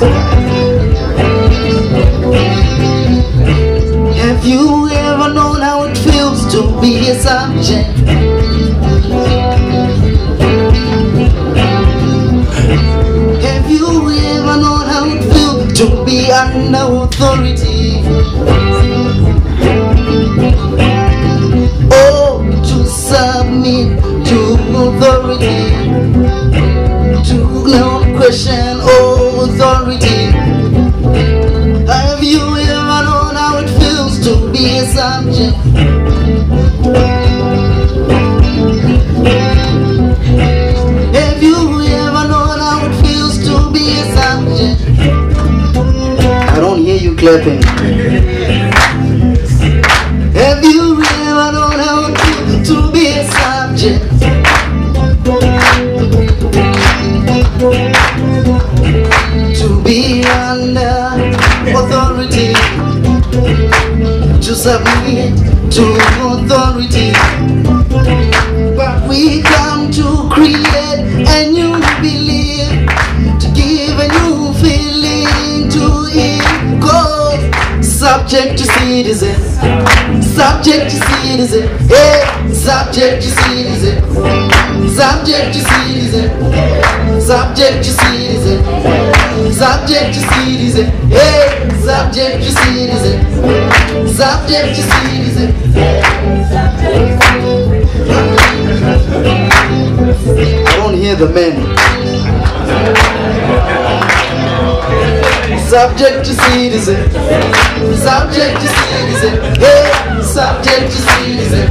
Have you ever known how it feels to be a subject? Have you ever known how it feels to be under authority? Oh, to submit to authority, clapping. Have you ever known how it feels to be a subject? To be under authority, to submit to authority. But we come to create a new belief, to give subject to citizen, subject to citizen, hey, subject to citizen, subject to citizen, subject to citizen, subject to citizen, hey, subject to citizen, subject to citizen. I don't hear the men. Subject to citizen, subject to citizen, hey, subject to citizen,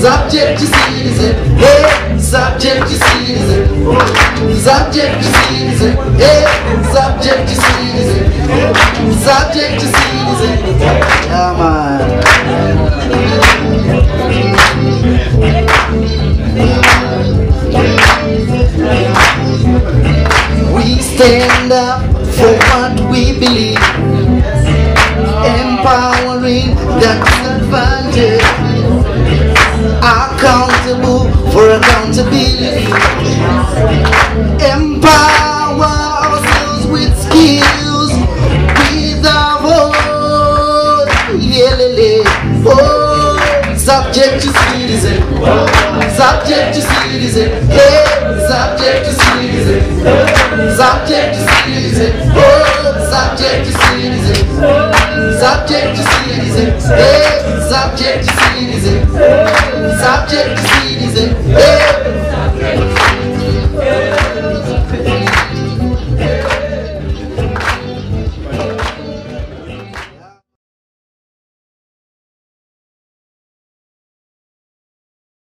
subject to citizen, hey, subject to citizen, subject to citizen, hey, subject to citizen, subject to citizen. Yeah, man. We stand up for what we believe, empowering the disadvantaged, accountable for accountability, empower ourselves with skills, with yeah, lele. oh, subject to citizen, subject to citizen, hey, subject to citizen. Subject to oh, subject to citizen, subject to hey, subject to citizen, subject to citizen.